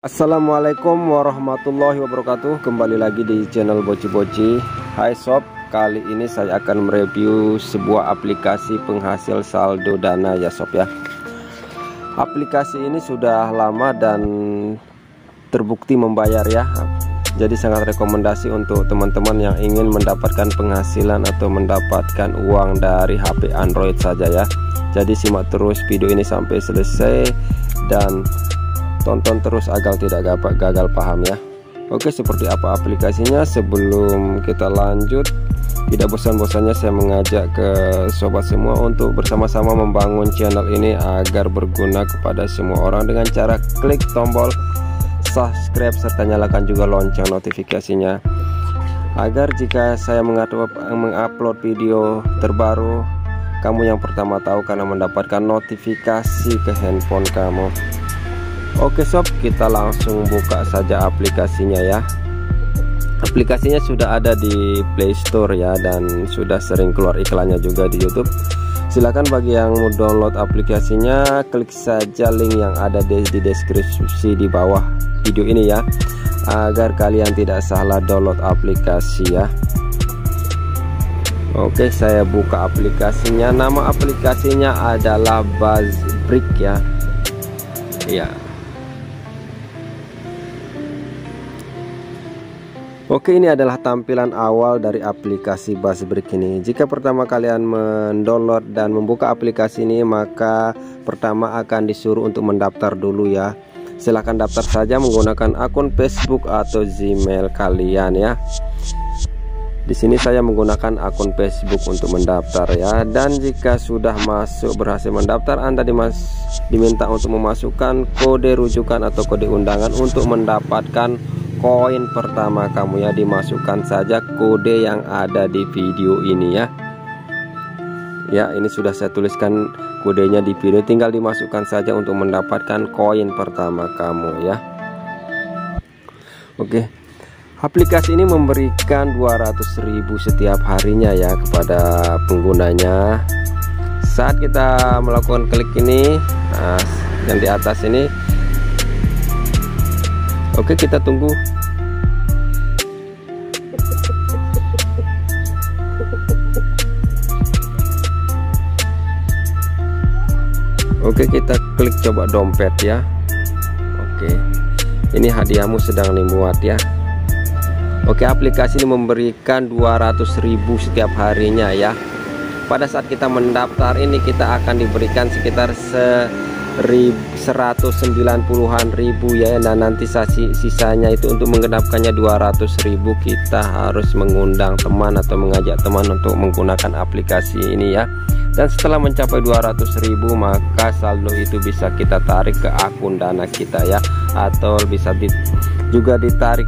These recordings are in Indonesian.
Assalamualaikum warahmatullahi wabarakatuh. Kembali lagi di channel Boci Boci Hai sob Kali ini saya akan mereview sebuah aplikasi penghasil saldo dana ya sob ya. Aplikasi ini sudah lama dan terbukti membayar ya. Jadi sangat rekomendasi untuk teman-teman yang ingin mendapatkan penghasilan atau mendapatkan uang dari HP Android saja ya. Jadi simak terus video ini sampai selesai dan tonton terus agar tidak gagal paham ya. Oke seperti apa aplikasinya? Sebelum kita lanjut tidak bosan-bosannya saya mengajak ke sobat semua untuk bersama-sama membangun channel ini agar berguna kepada semua orang. Dengan cara klik tombol subscribe serta nyalakan juga lonceng notifikasinya. Agar jika saya mengupload video terbaru kamu yang pertama tahu karena mendapatkan notifikasi ke handphone kamu Oke sob kita langsung buka saja aplikasinya ya. Aplikasinya sudah ada di Play Store ya dan sudah sering keluar iklannya juga di YouTube. Silahkan bagi yang mau download aplikasinya klik saja link yang ada di, di deskripsi di bawah video ini ya Agar kalian tidak salah download aplikasi ya. Oke saya buka aplikasinya. Nama aplikasinya adalah Buzzbrick ya. Ya Oke ini adalah tampilan awal dari aplikasi Buzzbrick ini. Jika pertama kalian mendownload dan membuka aplikasi ini Maka pertama akan disuruh untuk mendaftar dulu ya. Silahkan daftar saja menggunakan akun Facebook atau Gmail kalian ya. Di sini saya menggunakan akun Facebook untuk mendaftar ya. Dan jika sudah masuk berhasil mendaftar Anda dimas diminta untuk memasukkan kode rujukan atau kode undangan untuk mendapatkan koin pertama kamu ya dimasukkan saja kode yang ada di video ini ya. Ya ini sudah saya tuliskan kodenya di video. Tinggal dimasukkan saja untuk mendapatkan koin pertama kamu ya. Oke. Aplikasi ini memberikan 200.000 setiap harinya ya kepada penggunanya. Saat kita melakukan klik ini nah, yang di atas ini. Oke kita tunggu Oke kita klik coba dompet ya. Oke. Ini hadiahmu sedang dimuat ya. Oke aplikasi ini memberikan 200.000 setiap harinya ya. Pada saat kita mendaftar ini kita akan diberikan sekitar se 190-an ribu ya. Dan nanti sisanya itu untuk menggenapkannya 200 ribu. Kita harus mengundang teman atau mengajak teman untuk menggunakan aplikasi ini ya. Dan setelah mencapai 200 ribu maka saldo itu bisa kita tarik ke akun dana kita ya. Atau bisa di, juga ditarik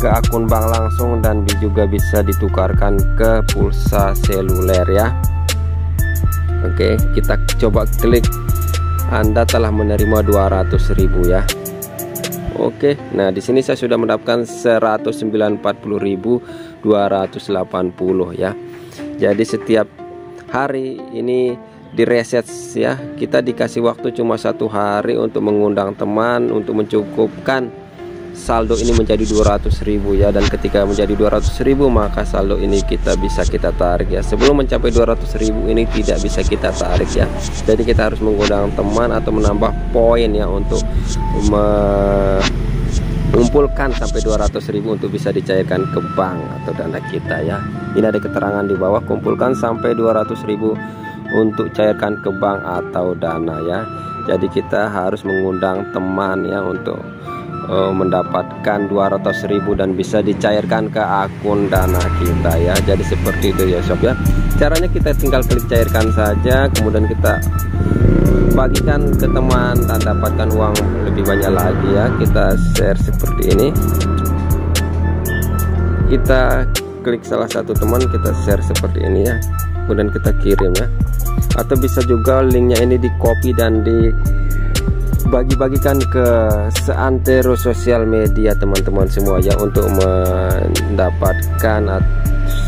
ke akun bank langsung dan juga bisa ditukarkan ke pulsa seluler ya. Oke kita coba klik anda telah menerima 200.000 ya. Oke nah di sini saya sudah mendapatkan 190.280 ya. Jadi setiap hari ini direset ya kita dikasih waktu cuma satu hari untuk mengundang teman untuk mencukupkan saldo ini menjadi 200.000 ya. Dan ketika menjadi 200.000 maka saldo ini kita bisa kita tarik ya. Sebelum mencapai 200.000 ini tidak bisa kita tarik ya. Jadi kita harus menggunakan teman atau menambah poin ya untuk mengumpulkan sampai 200.000 untuk bisa dicairkan ke bank atau dana kita ya. Ini ada keterangan di bawah kumpulkan sampai 200.000 untuk cairkan ke bank atau dana ya. Jadi kita harus mengundang teman ya untuk uh, mendapatkan 200.000 dan bisa dicairkan ke akun dana kita ya. Jadi seperti itu ya sob ya. Caranya kita tinggal klik cairkan saja kemudian kita bagikan ke teman dan dapatkan uang lebih banyak lagi ya. Kita share seperti ini. Kita klik salah satu teman kita share seperti ini ya. Kemudian kita kirim ya. Atau bisa juga linknya ini di copy dan di bagi-bagikan ke seantero sosial media teman-teman semua ya untuk mendapatkan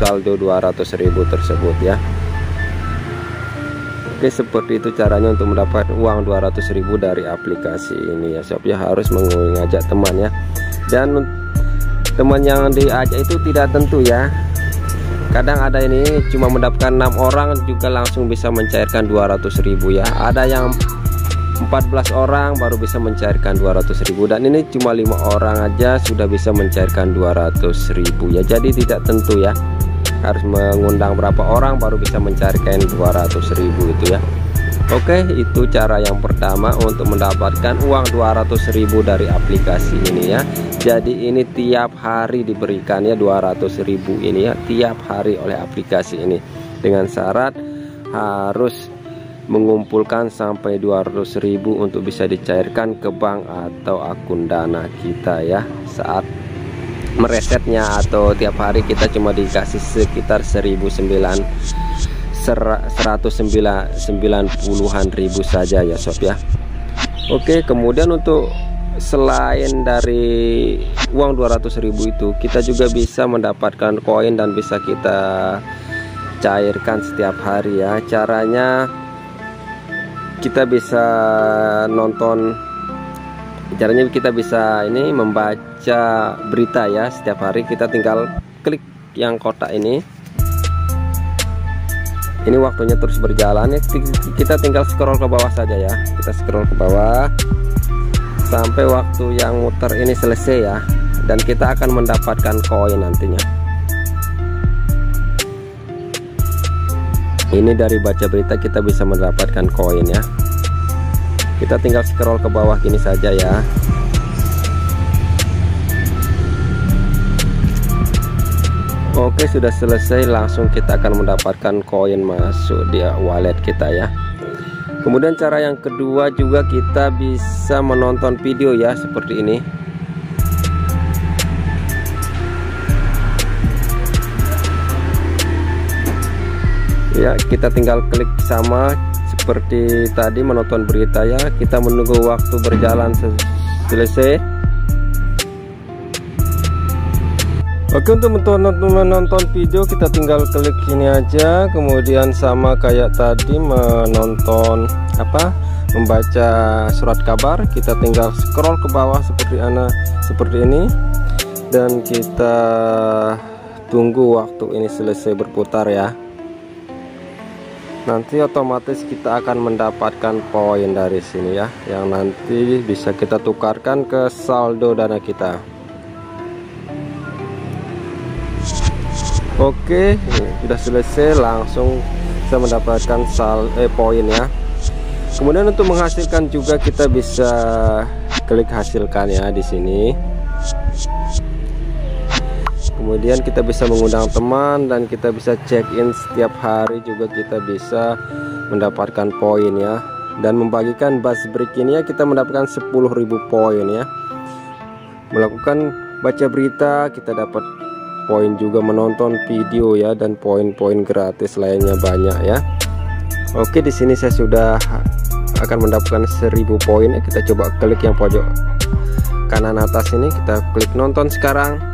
saldo 200.000 tersebut ya. Oke seperti itu caranya untuk mendapat uang 200.000 dari aplikasi ini ya sob ya. Harus mengajak teman ya. Dan teman yang diajak itu tidak tentu ya. Kadang ada ini cuma mendapatkan enam orang juga langsung bisa mencairkan 200.000 ya. Ada yang 14 orang baru bisa mencairkan 200.000 dan ini cuma lima orang aja sudah bisa mencairkan 200.000 ya. Jadi tidak tentu ya. Harus mengundang berapa orang baru bisa mencarikan 200.000 itu ya. Oke itu cara yang pertama untuk mendapatkan uang 200.000 dari aplikasi ini ya. Jadi ini tiap hari diberikan ya 200.000 ini ya tiap hari oleh aplikasi ini. Dengan syarat harus mengumpulkan sampai 200.000 untuk bisa dicairkan ke bank atau akun dana kita ya. Saat meresetnya atau tiap hari kita cuma dikasih sekitar 1009 190-an ribu saja ya sob ya. Oke kemudian untuk selain dari uang 200.000 itu kita juga bisa mendapatkan koin dan bisa kita cairkan setiap hari ya. Caranya kita bisa nonton caranya kita bisa ini membaca berita ya setiap hari kita tinggal klik yang kotak ini. Ini waktunya terus berjalan ya kita tinggal scroll ke bawah saja ya kita scroll ke bawah sampai waktu yang muter ini selesai ya dan kita akan mendapatkan koin nantinya ini dari baca berita kita bisa mendapatkan koin ya. Kita tinggal scroll ke bawah gini saja ya. Oke sudah selesai. Langsung kita akan mendapatkan koin masuk di wallet kita ya. Kemudian cara yang kedua juga kita bisa menonton video ya seperti ini Ya kita tinggal klik sama. Seperti tadi menonton berita ya. Kita menunggu waktu berjalan selesai. Oke untuk menonton video kita tinggal klik ini aja. Kemudian sama kayak tadi menonton apa membaca surat kabar. Kita tinggal scroll ke bawah seperti ana seperti ini. Dan kita tunggu waktu ini selesai berputar ya nanti otomatis kita akan mendapatkan poin dari sini ya yang nanti bisa kita tukarkan ke saldo dana kita. Oke sudah selesai langsung bisa mendapatkan sal eh poin ya. Kemudian untuk menghasilkan juga kita bisa klik hasilkan ya di sini kemudian kita bisa mengundang teman dan kita bisa check in setiap hari juga kita bisa mendapatkan poin ya. Dan membagikan bus break ini ya kita mendapatkan 10.000 poin ya. Melakukan baca berita kita dapat poin juga menonton video ya dan poin-poin gratis lainnya banyak ya. Oke di sini saya sudah akan mendapatkan 1000 poin. Kita coba klik yang pojok kanan atas ini kita klik nonton sekarang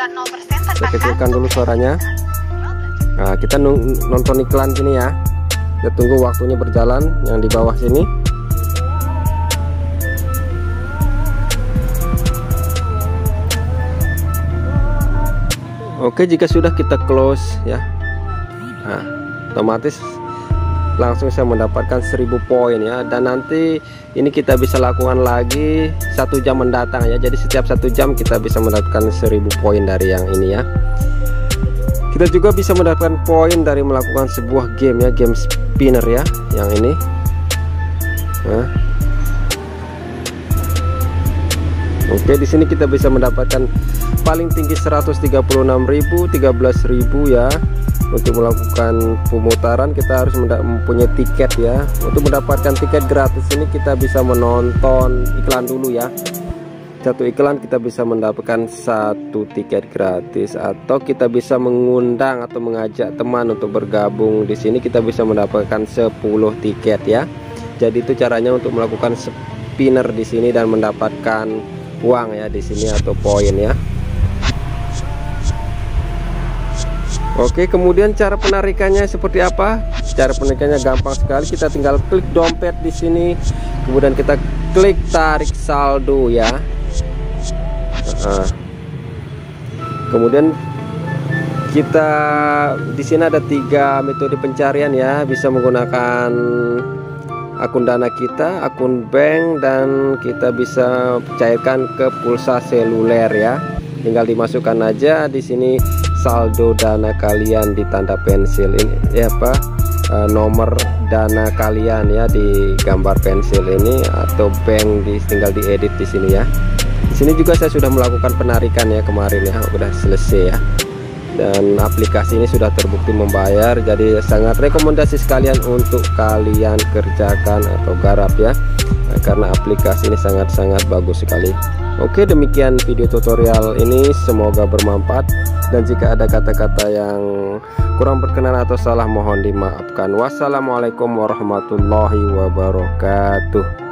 saya kecilkan dulu suaranya. Nah kita nonton iklan sini ya. Kita tunggu waktunya berjalan yang di bawah sini. Oke jika sudah kita close ya. Nah, otomatis langsung saya mendapatkan 1000 poin ya. Dan nanti ini kita bisa lakukan lagi satu jam mendatang ya. Jadi setiap satu jam kita bisa mendapatkan 1000 poin dari yang ini ya. Kita juga bisa mendapatkan poin dari melakukan sebuah game ya game spinner ya yang ini. Nah. Oke di sini kita bisa mendapatkan paling tinggi 136.000 13.000 ya. Untuk melakukan pemutaran kita harus mempunyai tiket ya. Untuk mendapatkan tiket gratis ini kita bisa menonton iklan dulu ya. Satu iklan kita bisa mendapatkan satu tiket gratis atau kita bisa mengundang atau mengajak teman untuk bergabung. Di sini kita bisa mendapatkan 10 tiket ya. Jadi itu caranya untuk melakukan spinner di sini dan mendapatkan uang ya di sini atau poin ya. Oke kemudian cara penarikannya seperti apa? Cara penarikannya gampang sekali. Kita tinggal klik dompet di sini. Kemudian kita klik tarik saldo ya. Nah, kemudian kita di sini ada tiga metode pencarian ya. Bisa menggunakan akun dana kita akun bank dan kita bisa cairkan ke pulsa seluler ya. Tinggal dimasukkan aja di sini saldo dana kalian di tanda pensil ini ya apa? E, nomor dana kalian ya di gambar pensil ini atau bank di tinggal diedit di sini ya. Di sini juga saya sudah melakukan penarikan ya kemarin ya udah selesai ya dan aplikasi ini sudah terbukti membayar jadi sangat rekomendasi sekalian untuk kalian kerjakan atau garap ya. Karena aplikasi ini sangat-sangat bagus sekali. Oke demikian video tutorial ini. Semoga bermanfaat. Dan jika ada kata-kata yang kurang berkenan atau salah mohon dimaafkan. Wassalamualaikum warahmatullahi wabarakatuh